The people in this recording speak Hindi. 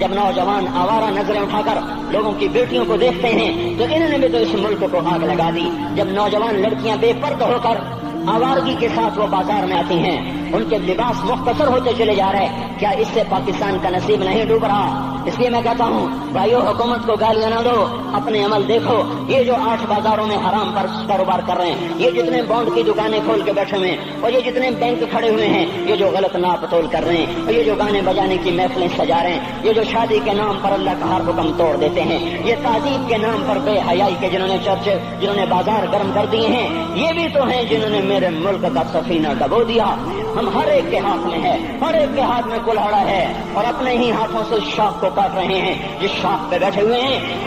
जब नौजवान आवारा नज़रें उठाकर लोगों की बेटियों को देखते हैं तो इन्होंने भी तो इस मुल्क को आग लगा दी। जब नौजवान लड़कियाँ बेपर्द होकर आवारगी के साथ वो बाज़ार में आती हैं उनके लिबास मुख्तसर होते चले जा रहे हैं। क्या इससे पाकिस्तान का नसीब नहीं डूब रहा? इसलिए मैं कहता हूँ, भाइयों, हुकूमत को गालियाँ ना दो। अपने अमल देखो। ये जो आठ बाजारों में हराम पर कारोबार कर रहे हैं, ये जितने बॉन्ड की दुकानें खोल के बैठे हुए हैं, और ये जितने बैंक खड़े हुए हैं, ये जो गलत नाप तोल कर रहे हैं, और ये जो गाने बजाने की महफिलें सजा रहे हैं, ये जो शादी के नाम पर अल्लाह का हर हुक्म तोड़ देते हैं, ये ताजीब के नाम पर बेहयाई के जिन्होंने चर्च, जिन्होंने बाज़ार गर्म कर दिए हैं, ये भी तो हैं जिन्होंने मेरे मुल्क का सफीना डबो दिया। हम हर एक के हाथ में है, हर एक के हाथ में कुल्हाड़ा है और अपने ही हाथों से उस शाख को काट रहे हैं, जिस शाख पे बैठे हुए हैं।